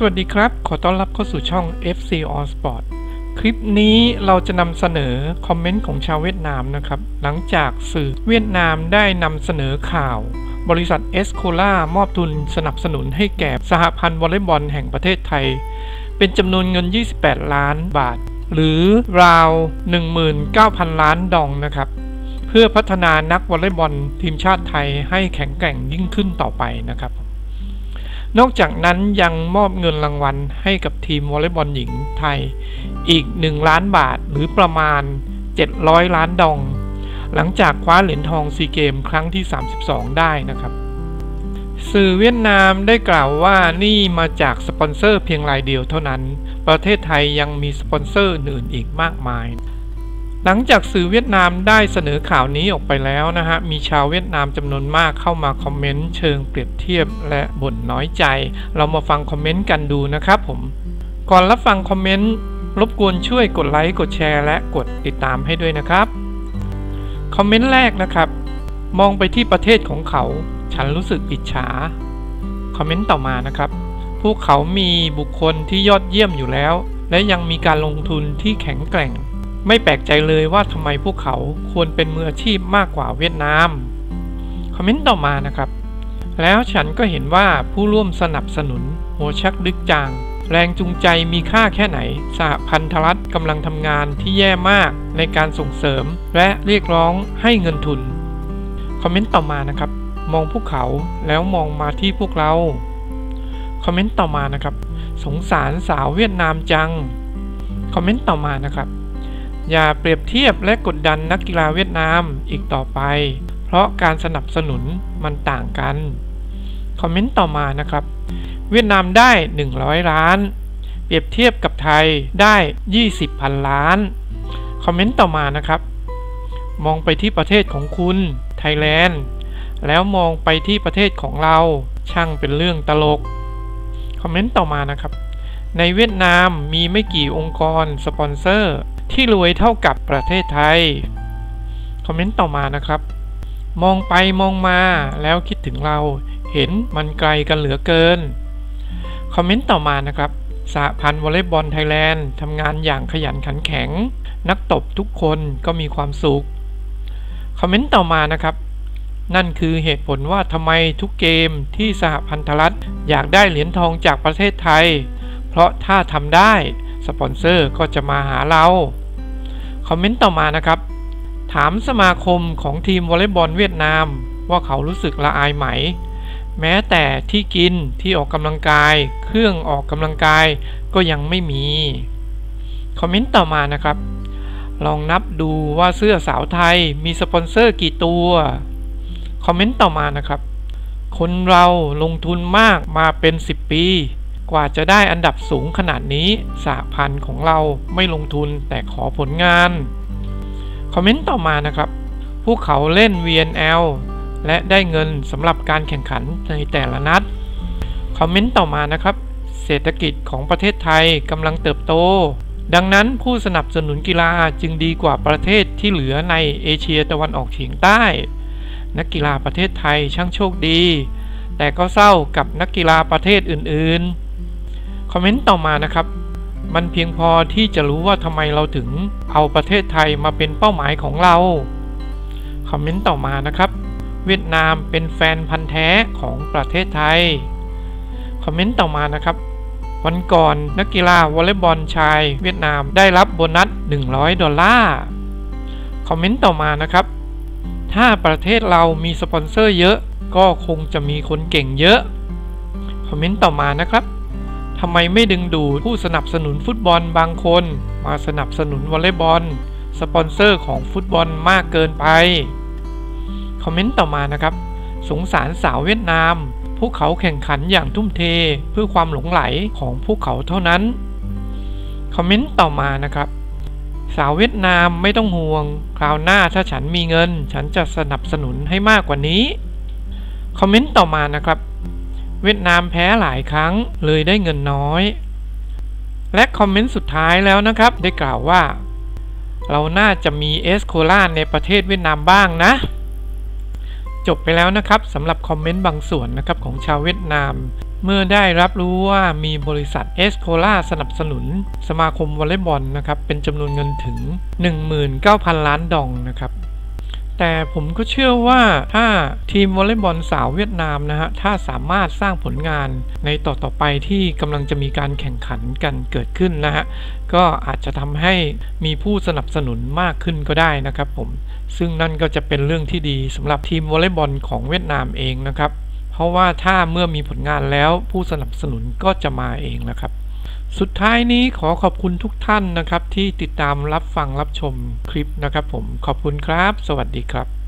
สวัสดีครับ ขอต้อนรับเข้าสู่ช่อง FC On Sport คลิปนี้เราจะนำเสนอคอมเมนต์ของชาวเวียดนามนะครับ หลังจากสื่อเวียดนามได้นำเสนอข่าว บริษัท est Cola มอบทุนสนับสนุนให้แก่สหพันธ์วอลเลย์บอลแห่งประเทศไทย เป็นจำนวนเงิน 28 ล้านบาท หรือราว 19,000 ล้านดองนะครับ เพื่อพัฒนานักวอลเลย์บอลทีมชาติไทยให้แข็งแกร่งยิ่งขึ้นต่อไปนะครับ นอกจากนั้นยังมอบเงินรางวัลให้กับทีมวอลเลย์บอลหญิงไทยอีก 1 ล้านบาทหรือประมาณ 700 ล้านดอง หลังจากคว้าเหรียญทองซีเกมครั้งที่ 32 ได้นะครับ สื่อเวียดนามได้กล่าวว่านี่มาจากสปอนเซอร์เพียงรายเดียวเท่านั้น ประเทศไทยยังมีสปอนเซอร์อื่นอีกมากมาย หลังจากสื่อเวียดนามได้เสนอข่าวนี้ออกไปแล้วนะฮะ มีชาวเวียดนามจำนวนมากเข้ามาคอมเมนต์เชิงเปรียบเทียบและบ่นน้อยใจ เรามาฟังคอมเมนต์กันดูนะครับผม ก่อนรับฟังคอมเมนต์รบกวนช่วยกดไลค์ กดแชร์ และกดติดตามให้ด้วยนะครับ คอมเมนต์แรกนะครับ มองไปที่ประเทศของเขา ฉันรู้สึกอิจฉา คอมเมนต์ต่อมานะครับ พวกเขามีบุคคลที่ยอดเยี่ยมอยู่แล้ว และยังมีการลงทุนที่แข็งแกร่ง ไม่แปลกใจเลยว่าทำไมพวกเขาควรเป็นมืออาชีพมากกว่าเวียดนาม คอมเมนต์ต่อมานะครับ แล้วฉันก็เห็นว่าผู้ร่วมสนับสนุนหัวชักดึกจาง แรงจูงใจมีค่าแค่ไหนสหพันธรัฐกำลังทำงานที่แย่มากในการส่งเสริม และเรียกร้องให้เงินทุน คอมเมนต์ต่อมานะครับ มองพวกเขาแล้วมองมาที่พวกเรา คอมเมนต์ต่อมานะครับ สงสารสาวเวียดนามจัง คอมเมนต์ต่อมานะครับ อย่าเปรียบเทียบและกดดันนักกีฬาเวียดนามอีกต่อไป เพราะการสนับสนุนมันต่างกัน คอมเมนต์ต่อมานะครับ เวียดนามได้ 100 ล้าน เปรียบเทียบกับไทยได้ 20พันล้าน คอมเมนต์ต่อมานะครับ มองไปที่ประเทศของคุณ ไทยแลนด์ แล้วมองไปที่ประเทศของเรา ช่างเป็นเรื่องตลก คอมเมนต์ต่อมานะครับ ในเวียดนามมีไม่กี่องค์กรสปอนเซอร์ ที่รวยเท่ากับประเทศไทย คอมเมนต์ต่อมานะครับ มองไปมองมาแล้วคิดถึงเราเห็นมันไกลกันเหลือเกิน คอมเมนต์ต่อมานะครับสหพันธ์วอลเลย์บอลไทยแลนด์ทำงานอย่างขยันขันแข็ง นักตบทุกคนก็มีความสุข คอมเมนต์ต่อมานะครับ นั่นคือเหตุผลว่าทำไมทุกเกมที่สหพันธรัฐอยากได้เหรียญทองจากประเทศไทย เพราะถ้าทำได้ สปอนเซอร์ก็จะมาหาเรา คอมเมนต์ต่อมานะครับ ถามสมาคมของทีมวอลเลย์บอลเวียดนาม ว่าเขารู้สึกละอายไหม แม้แต่ที่กินที่ออกกำลังกาย เครื่องออกกำลังกายก็ยังไม่มี คอมเมนต์ต่อมานะครับ ลองนับดูว่าเสื้อสาวไทยมีสปอนเซอร์กี่ตัว คอมเมนต์ต่อมานะครับ คนเราลงทุนมากมาเป็น 10 ปี กว่าจะได้อันดับสูงขนาดนี้สหพันธ์ของเราไม่ลงทุนแต่ขอผลงาน คอมเมนต์ต่อมานะครับ พวกเขาเล่น VNL และได้เงินสำหรับการแข่งขันในแต่ละนัด คอมเมนต์ต่อมานะครับ เศรษฐกิจของประเทศไทยกำลังเติบโต ดังนั้นผู้สนับสนุนกีฬาจึงดีกว่าประเทศที่เหลือในเอเชียตะวันออกเฉียงใต้ นักกีฬาประเทศไทยช่างโชคดี แต่ก็เศร้ากับนักกีฬาประเทศอื่นๆ คอมเมนต์ต่อมานะครับ มันเพียงพอที่จะรู้ว่าทำไมเราถึงเอาประเทศไทยมาเป็นเป้าหมายของเรา คอมเมนต์ต่อมานะครับ เวียดนามเป็นแฟนพันธ์แท้ของประเทศไทย คอมเมนต์ต่อมานะครับ วันก่อนนักกีฬาวอลเลย์บอลชาย เวียดนามได้รับโบนัส 100 ดอลลาร์ คอมเมนต์ต่อมานะครับ ถ้าประเทศเรามีสปอนเซอร์เยอะก็คงจะมีคนเก่งเยอะ คอมเมนต์ต่อมานะครับ ทำไมไม่ดึงดูดผู้สนับสนุนฟุตบอลบางคน มาสนับสนุนวอลเลย์บอล สปอนเซอร์ของฟุตบอลมากเกินไป คอมเมนต์ต่อมานะครับ สงสารสาวเวียดนาม พวกเขาแข่งขันอย่างทุ่มเทเพื่อความหลงไหลของพวกเขาเท่านั้น คอมเมนต์ต่อมานะครับ สาวเวียดนามไม่ต้องห่วง คราวหน้าถ้าฉันมีเงิน ฉันจะสนับสนุนให้มากกว่านี้ คอมเมนต์ต่อมานะครับ เวียดนามแพ้หลายครั้งเลยได้เงินน้อย และคอมเมนต์สุดท้ายแล้วนะครับ ได้กล่าวว่า เราน่าจะมีเอสโคลาในประเทศเวียดนามบ้างนะ จบไปแล้วนะครับสำหรับคอมเมนต์บางส่วนนะครับของชาวเวียดนาม เมื่อได้รับรู้ว่ามีบริษัท est Cola สนับสนุน สมาคมวอลเลย์บอลนะครับเป็นจำนวนเงินถึง 19,000 ล้านดองนะครับ แต่ผมก็เชื่อว่าถ้าทีมวอลเลย์บอลสาวเวียดนามนะฮะ ถ้าสามารถสร้างผลงานในต่อต่อไปที่กำลังจะมีการแข่งขันกันเกิดขึ้นนะฮะ ก็อาจจะทำให้มีผู้สนับสนุนมากขึ้นก็ได้นะครับผม ซึ่งนั่นก็จะเป็นเรื่องที่ดีสำหรับทีมวอลเลย์บอลของเวียดนามเองนะครับ เพราะว่าถ้าเมื่อมีผลงานแล้วผู้สนับสนุนก็จะมาเองนะครับ สุดท้ายนี้ขอขอบคุณทุกท่านนะครับ ที่ติดตามรับฟังรับชมคลิปนะครับผมขอบคุณครับ สวัสดีครับ